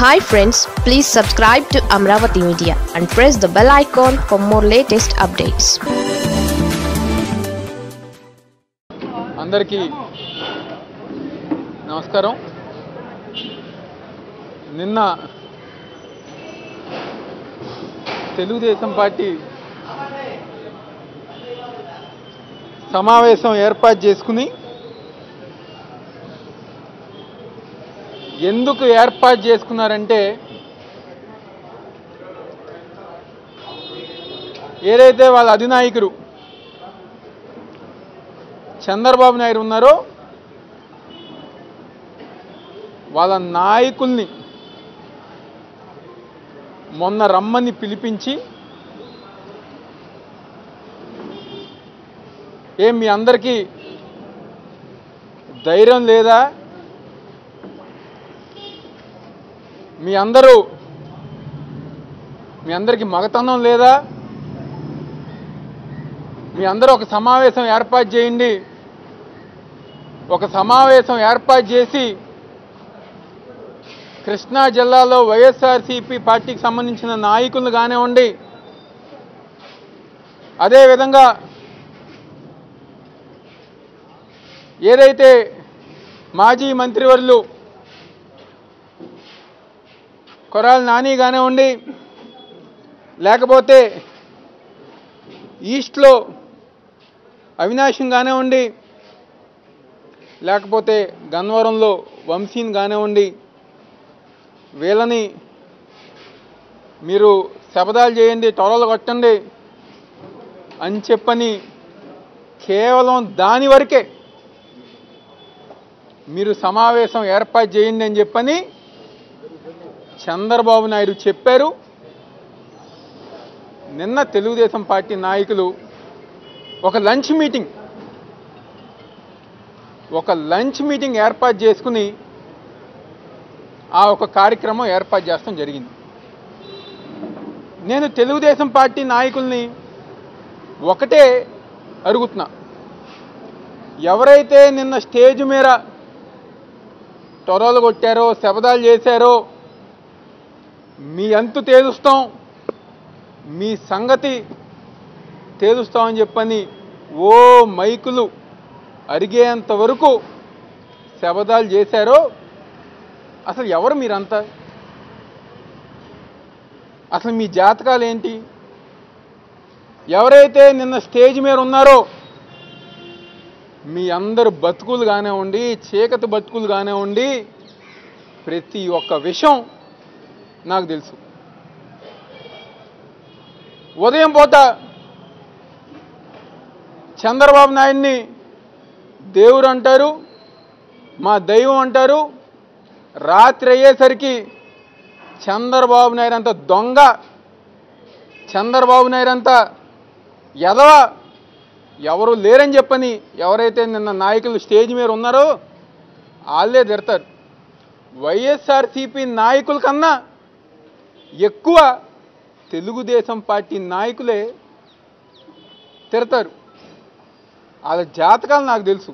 Hi friends please subscribe to Amaravati media and press the bell icon for more latest updates అందరికీ నమస్కారం. నిన్న Telugu Desam party సమావేశం ఏర్పాటు చేసుకుని ఎందుకు ఏర్పాటు చేసుకున్నారంటే ఏదైతే వాళ్ళ అధినాయకుడు చంద్రబాబు నాయుడు ఉన్నారో వాళ్ళ నాయకుల్ని మొన్న రమ్మని పిలిపించి ఏం మీ అందరికీ ధైర్యం లేదా? మీ అందరూ మీ అందరికీ మగతనం లేదా? మీ అందరూ ఒక సమావేశం ఏర్పాటు చేయండి. ఒక సమావేశం ఏర్పాటు చేసి కృష్ణా జిల్లాలో వైఎస్ఆర్సీపీ పార్టీకి సంబంధించిన నాయకులు కానివ్వండి. అదేవిధంగా ఏదైతే మాజీ మంత్రివర్యులు కొరాల నాని కానివ్వండి లేకపోతే ఈస్ట్లో అవినాశం కానివ్వండి లేకపోతే గన్వరంలో వంశీని కానివ్వండి వీళ్ళని మీరు శపథాలు చేయండి టొరలు కొట్టండి అని చెప్పని కేవలం దాని వరకే మీరు సమావేశం ఏర్పాటు చేయండి అని చెప్పని చంద్రబాబు నాయుడు చెప్పారు. నిన్న తెలుగుదేశం పార్టీ నాయకులు ఒక లంచ్ మీటింగ్ ఒక లంచ్ మీటింగ్ ఏర్పాటు చేసుకుని ఆ ఒక కార్యక్రమం ఏర్పాటు చేస్తాం జరిగింది. నేను తెలుగుదేశం పార్టీ నాయకుల్ని ఒకటే అరుగుతున్నా. ఎవరైతే నిన్న స్టేజ్ మీద టొరలు కొట్టారో శబదాలు చేశారో మీ అంతు తేలుస్తాం మీ సంగతి తేలుస్తామని చెప్పని ఓ మైకులు అరిగేంత వరకు శబదాలు చేశారో అసలు ఎవరు మీరంతా? అసలు మీ జాతకాలు ఏంటి ఎవరైతే నిన్న స్టేజ్ మీద ఉన్నారో మీ అందరు బతుకులు కానివ్వండి చీకటి బతుకులు కానివ్వండి ప్రతి ఒక్క విషయం నాకు తెలుసు. ఉదయం పూట చంద్రబాబు నాయుడిని దేవుడు అంటారు మా దైవం అంటారు. రాత్రి అయ్యేసరికి చంద్రబాబు నాయుడు అంత దొంగ చంద్రబాబు నాయుడు అంత ఎదవ ఎవరు లేరని చెప్పని ఎవరైతే నిన్న నాయకులు స్టేజ్ మీద ఉన్నారో వాళ్ళే తిడతారు. వైఎస్ఆర్సీపీ నాయకుల కన్నా ఎక్కువ తెలుగుదేశం పార్టీ నాయకులే తిడతారు. వాళ్ళ జాతకాలు నాకు తెలుసు.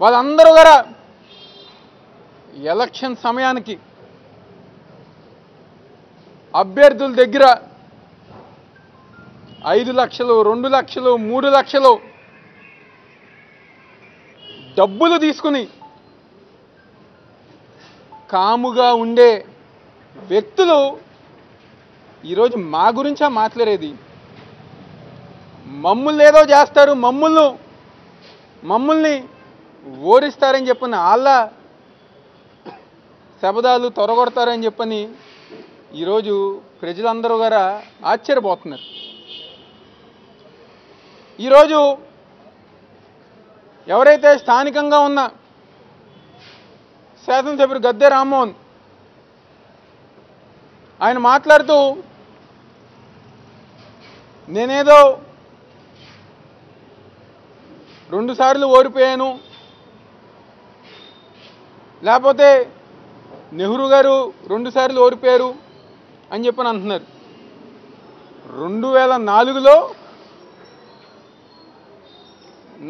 వాళ్ళందరూ కూడా ఎలక్షన్ సమయానికి అభ్యర్థుల దగ్గర ఐదు లక్షలు రెండు లక్షలు మూడు లక్షలు డబ్బులు తీసుకుని కాముగా ఉండే వ్యక్తులు ఈరోజు మా గురించా మాట్లాడేది? మమ్ముల్ని ఏదో చేస్తారు మమ్మల్ని మమ్ముల్ని ఓడిస్తారని చెప్పిన వాళ్ళ శబదాలు తొరగొడతారని చెప్పని ఈరోజు ప్రజలందరూ గారా ఆశ్చర్యపోతున్నారు. ఈరోజు ఎవరైతే స్థానికంగా ఉన్న శాసనసభ్యుడు గద్దె రామ్మోహన్. ఆయన మాట్లాడుతూ నేనేదో రెండుసార్లు ఓడిపోయాను. లేకపోతే నెహ్రూ గారు రెండుసార్లు ఓడిపోయారు అని చెప్పని అంటున్నారు. రెండు వేల నాలుగులో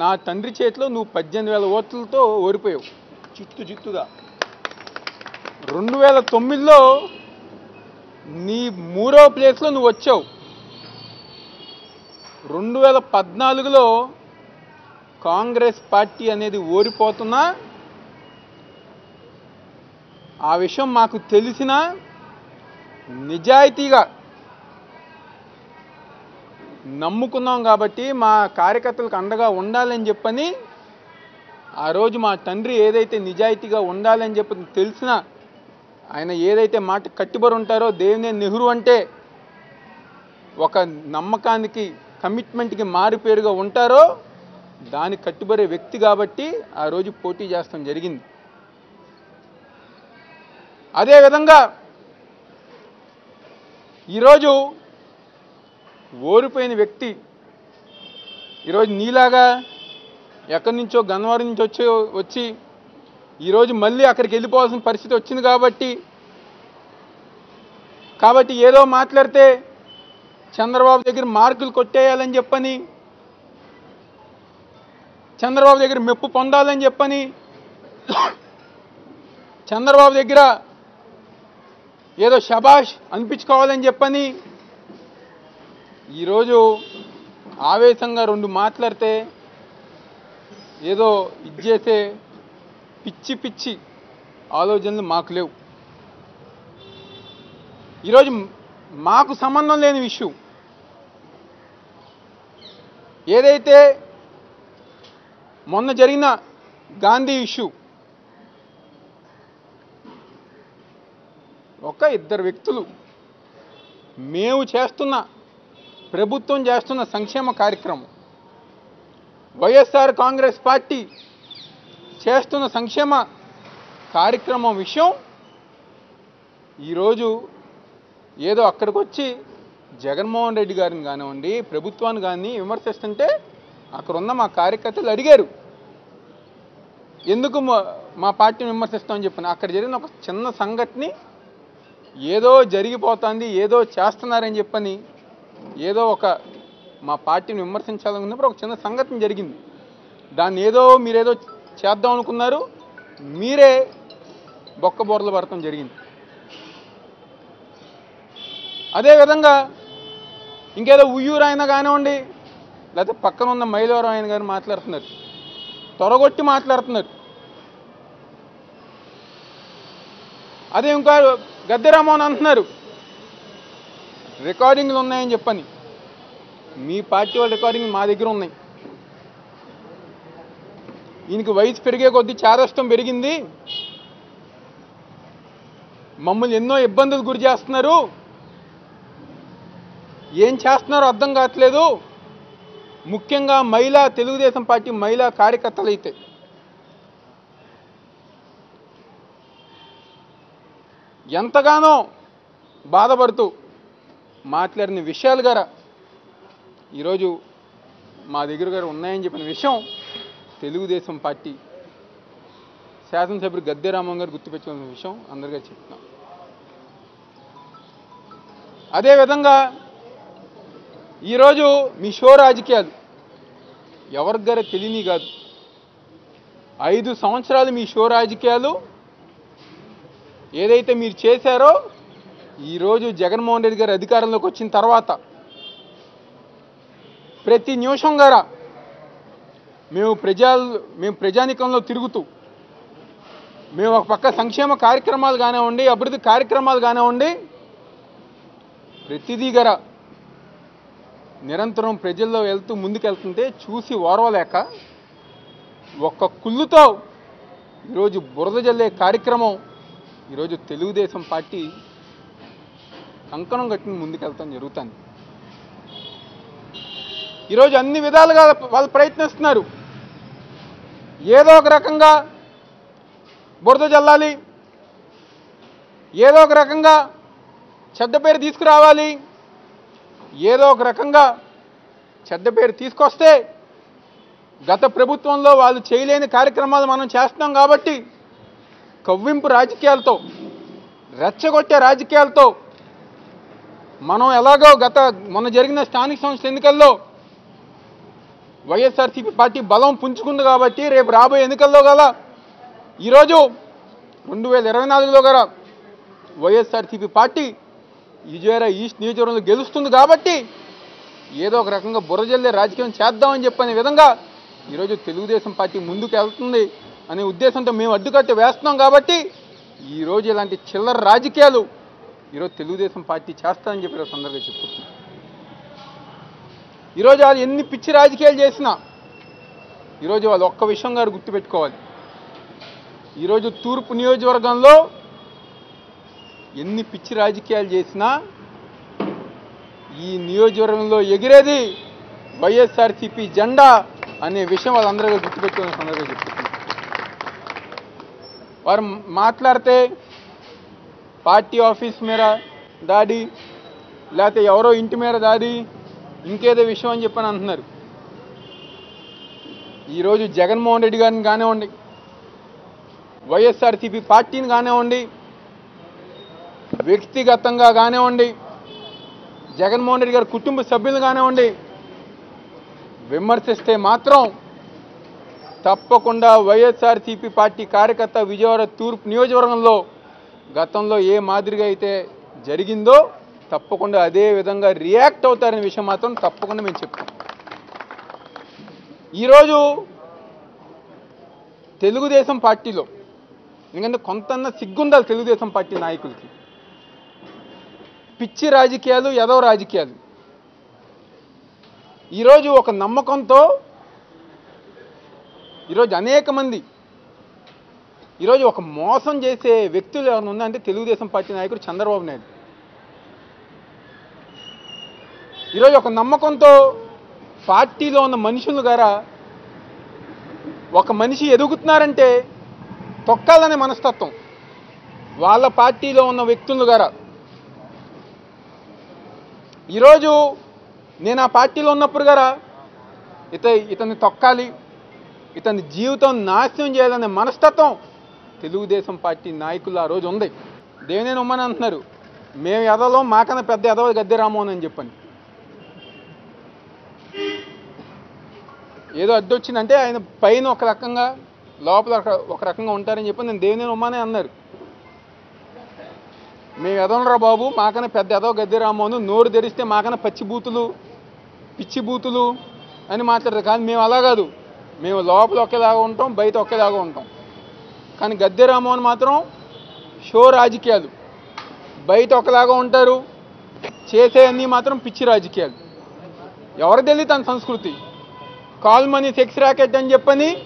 నా తండ్రి చేతిలో నువ్వు పద్దెనిమిది వేల ఓట్లతో ఓడిపోయావు. చిత్తు చిత్తుగా. రెండు వేల తొమ్మిదిలో నీ మూడో ప్లేస్లో నువ్వు వచ్చావు. రెండు వేల పద్నాలుగులో కాంగ్రెస్ పార్టీ అనేది ఓడిపోతున్నా ఆ విషయం మాకు తెలిసిన నిజాయితీగా నమ్ముకున్నాం కాబట్టి మా కార్యకర్తలకు అండగా ఉండాలని చెప్పని ఆ రోజు మా తండ్రి ఏదైతే నిజాయితీగా ఉండాలని చెప్పి తెలిసిన ఆయన ఏదైతే మాట కట్టుబడి ఉంటారో దేవినే నెహ్రూ అంటే ఒక నమ్మకానికి కమిట్మెంట్కి మారుపేరుగా ఉంటారో దాని కట్టుబడే వ్యక్తి కాబట్టి ఆ రోజు పోటీ చేస్తాం జరిగింది. అదేవిధంగా ఈరోజు ఓడిపోయిన వ్యక్తి ఈరోజు నీలాగా ఎక్కడి నుంచో గన్నవారి నుంచి వచ్చి వచ్చి ఈరోజు మళ్ళీ అక్కడికి వెళ్ళిపోవాల్సిన పరిస్థితి వచ్చింది కాబట్టి కాబట్టి ఏదో మాట్లాడితే చంద్రబాబు దగ్గర మార్కులు కొట్టేయాలని చెప్పని చంద్రబాబు దగ్గర మెప్పు పొందాలని చెప్పని చంద్రబాబు దగ్గర ఏదో శబాష్ అనిపించుకోవాలని చెప్పని ఈరోజు ఆవేశంగా రెండు మాట్లాడితే ఏదో ఇది చేసే పిచ్చి పిచ్చి ఆలోచనలు మాకు లేవు. ఈరోజు మాకు సంబంధం లేని విషయం. ఏదైతే మొన్న జరిగిన గాంధీ ఇష్యూ ఒక ఇద్దరు వ్యక్తులు మేము చేస్తున్న ప్రభుత్వం చేస్తున్న సంక్షేమ కార్యక్రమం వైఎస్ఆర్ కాంగ్రెస్ పార్టీ చేస్తున్న సంక్షేమ కార్యక్రమం విషయం ఈరోజు ఏదో అక్కడికి వచ్చి జగన్మోహన్ రెడ్డి గారిని కానివ్వండి ప్రభుత్వాన్ని కానీ విమర్శిస్తుంటే అక్కడ ఉన్న మా కార్యకర్తలు అడిగారు. ఎందుకు మా- పార్టీని విమర్శిస్తామని చెప్పిన? అక్కడ జరిగిన ఒక చిన్న సంఘటన ఏదో జరిగిపోతుంది ఏదో చేస్తున్నారని చెప్పని ఏదో ఒక మా పార్టీని విమర్శించాలనుకున్నప్పుడు ఒక చిన్న సంఘటన జరిగింది. దాన్ని ఏదో మీరేదో చేద్దాం అనుకున్నారు. మీరే బొక్క బోర్లు పడటం జరిగింది. అదేవిధంగా ఇంకేదో ఉయ్యూరు ఆయన కానివ్వండి లేకపోతే పక్కన ఉన్న మైలవరం ఆయన గారు మాట్లాడుతున్నారు. త్వరగొట్టి మాట్లాడుతున్నారు. అదే ఇంకా గద్దెరామోహన్ అంటున్నారు. రికార్డింగ్లు ఉన్నాయని చెప్పని. మీ పార్టీ వాళ్ళ రికార్డింగ్ మా దగ్గర ఉన్నాయి. ఈయనకి వయసు పెరిగే కొద్దీ చారస్తం పెరిగింది. మమ్మల్ని ఎన్నో ఇబ్బందులు గురి చేస్తున్నారు. ఏం చేస్తున్నారో అర్థం కావట్లేదు. ముఖ్యంగా మహిళా తెలుగుదేశం పార్టీ మహిళా కార్యకర్తలు అయితే. ఎంతగానో బాధపడుతూ మాట్లాడిన విషయాలు గారా ఈరోజు మా దగ్గర గారు ఉన్నాయని చెప్పిన విషయం తెలుగుదేశం పార్టీ శాసనసభ్యుడు గద్దె రామన్ గారు గుర్తుపెట్టుకున్న విషయం అందరిగా చెప్తున్నాం. అదేవిధంగా ఈరోజు మీ షో రాజకీయాలు ఎవరిగ్గర తెలియని కాదు. ఐదు సంవత్సరాలు మీ షో రాజకీయాలు ఏదైతే మీరు చేశారో ఈరోజు జగన్మోహన్ రెడ్డి గారు అధికారంలోకి వచ్చిన తర్వాత ప్రతి నిమిషం గారా మేము ప్రజా మేము ప్రజానికంలో తిరుగుతూ మేము ఒక పక్క సంక్షేమ కార్యక్రమాలు కానివ్వండి అభివృద్ధి కార్యక్రమాలు కానివ్వండి ప్రతిదీ గర నిరంతరం ప్రజల్లో వెళ్తూ ముందుకెళ్తుంటే చూసి ఓర్వలేక ఒక్క కుళ్ళుతో ఈరోజు బురద జల్లే కార్యక్రమం ఈరోజు తెలుగుదేశం పార్టీ కంకణం కట్టిన ముందుకెళ్తాం జరుగుతుంది. ఈరోజు అన్ని విధాలుగా వాళ్ళు ప్రయత్నిస్తున్నారు. ఏదో ఒక రకంగా బురద జల్లాలి. ఏదో ఒక రకంగా చెడ్డ పేరు తీసుకురావాలి. ఏదో ఒక రకంగా చెడ్డ పేరు తీసుకొస్తే గత ప్రభుత్వంలో వాళ్ళు చేయలేని కార్యక్రమాలు మనం చేస్తున్నాం కాబట్టి కవ్వింపు రాజకీయాలతో రెచ్చగొట్టే రాజకీయాలతో మనం ఎలాగో గత మొన్న జరిగిన స్థానిక సంస్థల ఎన్నికల్లో వైఎస్ఆర్సీపీ పార్టీ బలం పుంజుకుంది కాబట్టి రేపు రాబోయే ఎన్నికల్లో గల ఈరోజు రెండు వేల ఇరవై నాలుగులో గల వైఎస్ఆర్సీపీ పార్టీ విజయవాడ ఈస్ట్ నియోజకవర్గంలో గెలుస్తుంది కాబట్టి ఏదో ఒక రకంగా బుర్రజల్లే రాజకీయం చేద్దామని చెప్పనే విధంగా ఈరోజు తెలుగుదేశం పార్టీ ముందుకు వెళ్తుంది అనే ఉద్దేశంతో మేము అడ్డుకట్ట వేస్తున్నాం కాబట్టి ఈరోజు ఇలాంటి చిల్లర రాజకీయాలు ఈరోజు తెలుగుదేశం పార్టీ చేస్తానని చెప్పి సందర్భంగా చెప్పుకుంటున్నాం. ఈరోజు వాళ్ళు ఎన్ని పిచ్చి రాజకీయాలు చేసినా ఈరోజు వాళ్ళు ఒక్క విషయం గారు గుర్తుపెట్టుకోవాలి. ఈరోజు తూర్పు నియోజకవర్గంలో ఎన్ని పిచ్చి రాజకీయాలు చేసినా ఈ నియోజకవర్గంలో ఎగిరేది వైఎస్ఆర్సీపీ జెండా అనే విషయం వాళ్ళందరూ గుర్తుపెట్టుకున్న సందర్భంగా చెప్తున్నారు వారు మాట్లాడితే పార్టీ ఆఫీస్ మీద దాడి లేకపోతే ఎవరో ఇంటి మీద దాడి ఇంకేదో విషయం అని చెప్పని అంటున్నారు. ఈరోజు జగన్మోహన్ రెడ్డి గారిని కానివ్వండి వైఎస్ఆర్సీపీ పార్టీని కానివ్వండి వ్యక్తిగతంగా కానివ్వండి జగన్మోహన్ రెడ్డి గారి కుటుంబ సభ్యులు కానివ్వండి విమర్శిస్తే మాత్రం తప్పకుండా వైఎస్ఆర్సీపీ పార్టీ కార్యకర్త విజయవాడ తూర్పు నియోజకవర్గంలో గతంలో ఏ మాదిరిగా అయితే జరిగిందో తప్పకుండా అదే విధంగా రియాక్ట్ అవుతారనే విషయం మాత్రం తప్పకుండా మేము చెప్తాం. ఈరోజు తెలుగుదేశం పార్టీలో ఎందుకంటే కొంత సిగ్గుండాలి తెలుగుదేశం పార్టీ నాయకులకి. పిచ్చి రాజకీయాలు ఎదవ రాజకీయాలు. ఈరోజు ఒక నమ్మకంతో ఈరోజు అనేక మంది ఈరోజు ఒక మోసం చేసే వ్యక్తులు ఎవరైనా ఉందంటే తెలుగుదేశం పార్టీ నాయకుడు చంద్రబాబు నాయుడు. ఈరోజు ఒక నమ్మకంతో పార్టీలో ఉన్న మనుషులు గారా ఒక మనిషి ఎదుగుతున్నారంటే తొక్కాలనే మనస్తత్వం. వాళ్ళ పార్టీలో ఉన్న వ్యక్తులు గారా. ఈరోజు నేను ఆ పార్టీలో ఉన్నప్పుడు గారా ఇత ఇతన్ని తొక్కాలి ఇతని జీవితం నాశనం చేయాలనే మనస్తత్వం తెలుగుదేశం పార్టీ నాయకులు ఆ రోజు ఉంది. దేవినేని ఉమ్మని అంటున్నారు. మేము ఎదలో మాకన్నా పెద్ద ఎదవ గద్దె రామోహన్ అని చెప్పండి ఏదో అడ్డొచ్చిందంటే ఆయన పైన ఒక రకంగా లోపల ఒక- రకంగా ఉంటారని చెప్పి నేను దేవుని ఉమ్మానే అన్నారు. మేము ఎదవనరా బాబు మాకనే పెద్ద ఎదవ గద్దె రామోహన్ నోరు తెరిస్తే మాకనే పచ్చి బూతులు పిచ్చి బూతులు అని మాట్లాడతారు కానీ మేము అలా కాదు. మేము లోపల ఒకేలాగా ఉంటాం బయట ఒకేలాగా ఉంటాం. కానీ గద్దె రామోహన్ మాత్రం షో రాజకీయాలు. బయట ఒకలాగా ఉంటారు చేసే అన్నీ మాత్రం పిచ్చి రాజకీయాలు. ఎవరు తెలియదు తన సంస్కృతి. కాల్ మనీ సెక్స్ ర్యాకెట్ అని చెప్పని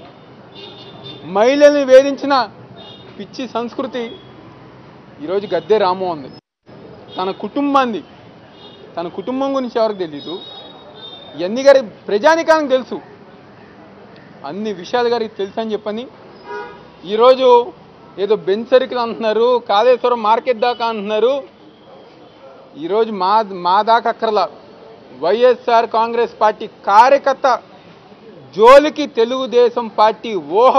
మహిళల్ని వేధించిన పిచ్చి సంస్కృతి ఈరోజు గద్దె రామోహన్ తన కుటుంబాన్ని తన కుటుంబం గురించి ఎవరికి తెలీదు? ఎన్ని గారి ప్రజానికానికి తెలుసు? అన్ని విషయాలు గారికి తెలుసు అని చెప్పని ఈరోజు ఏదో బెంచ్ అంటున్నారు కాళేశ్వరం మార్కెట్ దాకా అంటున్నారు. ఈరోజు మా మా దాకా అక్కర్లా. వైఎస్ఆర్ కాంగ్రెస్ పార్టీ కార్యకర్త జోలికి తెలుగుదేశం పార్టీ ఊహ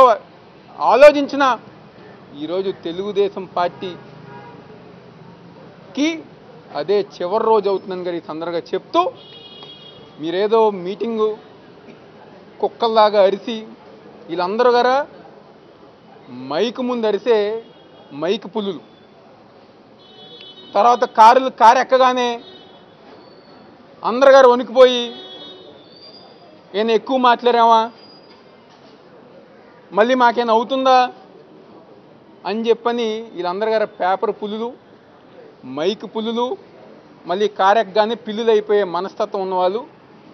ఆలోచించిన ఈరోజు తెలుగుదేశం పార్టీకి అదే చివరి రోజు అవుతుందని గారు ఈ సందర్భంగా చెప్తూ మీరేదో మీటింగు కుక్కల్లాగా అరిసి వీళ్ళందరూ గారా మైక్ ముందు అరిసే మైక్ పులులు. తర్వాత కారులు కారు ఎక్కగానే అందరు గారు వణికిపోయి ఏమైనా ఎక్కువ మాట్లాడామా మళ్ళీ మాకేమైనా అవుతుందా? అని చెప్పని వీళ్ళందరి గారు పేపర్ పులులు మైక్ పులులు మళ్ళీ కారు పిల్లులు అయిపోయే మనస్తత్వం ఉన్నవాళ్ళు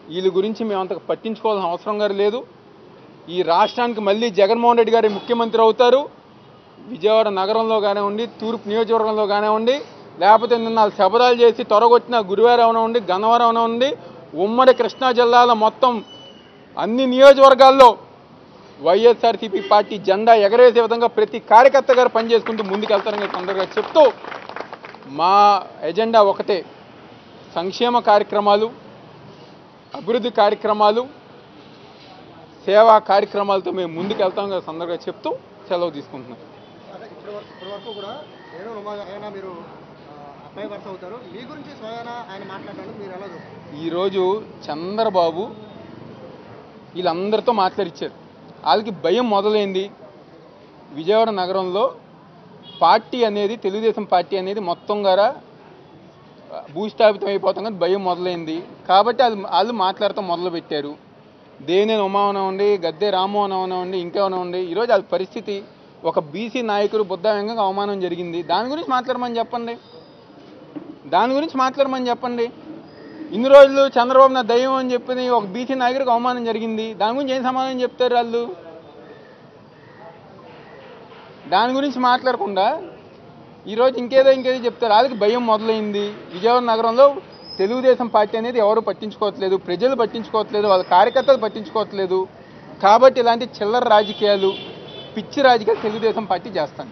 వీళ్ళ గురించి మేము అంతకు పట్టించుకోవాల్సిన అవసరం గారు లేదు. ఈ రాష్ట్రానికి మళ్ళీ జగన్మోహన్ రెడ్డి గారి ముఖ్యమంత్రి అవుతారు. విజయవాడ నగరంలో కానివ్వండి తూర్పు నియోజకవర్గంలో కానివ్వండి లేకపోతే నిన్న వాళ్ళు శబరాలు చేసి తొరగొచ్చిన గురువారం ఉండి గన్నవరం ఉండి ఉమ్మడి కృష్ణా జిల్లాలో మొత్తం అన్ని నియోజకవర్గాల్లో వైఎస్ఆర్సీపీ పార్టీ జెండా ఎగరేసే విధంగా ప్రతి కార్యకర్త గారు పనిచేసుకుంటూ ముందుకెళ్తారని తొందరగా చెప్తూ మా ఎజెండా ఒకటే. సంక్షేమ కార్యక్రమాలు అభివృద్ధి కార్యక్రమాలు సేవా కార్యక్రమాలతో మేము ముందుకు వెళ్తాం కదా సందర్భంగా చెప్తూ సెలవు తీసుకుంటున్నాం. ఈరోజు చంద్రబాబు వీళ్ళందరితో మాట్లాడిచ్చారు. వాళ్ళకి భయం మొదలైంది. విజయవాడ నగరంలో పార్టీ అనేది తెలుగుదేశం పార్టీ అనేది మొత్తం గారా భూస్థాపితం అయిపోతాం కానీ భయం మొదలైంది. కాబట్టి అది వాళ్ళు మాట్లాడటం మొదలు పెట్టారు దేనేని ఉమావనవండి గద్దె రామ్మోహనవనవండి ఇంకేమనవండి ఈరోజు వాళ్ళ పరిస్థితి ఒక బీసీ నాయకుడు బుద్ధ అవమానం జరిగింది. దాని గురించి మాట్లాడమని చెప్పండి. దాని గురించి మాట్లాడమని చెప్పండి. ఇన్ని రోజులు చంద్రబాబు నా దయ్యం అని చెప్పి ఒక బీసీ నాయకుడికి అవమానం జరిగింది. దాని గురించి ఏం సమాధానం చెప్తారు వాళ్ళు? దాని గురించి మాట్లాడకుండా ఈరోజు ఇంకేదో ఇంకేదో చెప్తారు. వాళ్ళకి భయం మొదలైంది. విజయవాడ నగరంలో తెలుగుదేశం పార్టీ అనేది ఎవరు పట్టించుకోవట్లేదు. ప్రజలు పట్టించుకోవట్లేదు. వాళ్ళ కార్యకర్తలు పట్టించుకోవట్లేదు. కాబట్టి ఇలాంటి చిల్లర రాజకీయాలు పిచ్చి రాజకీయాలు తెలుగుదేశం పార్టీ చేస్తాను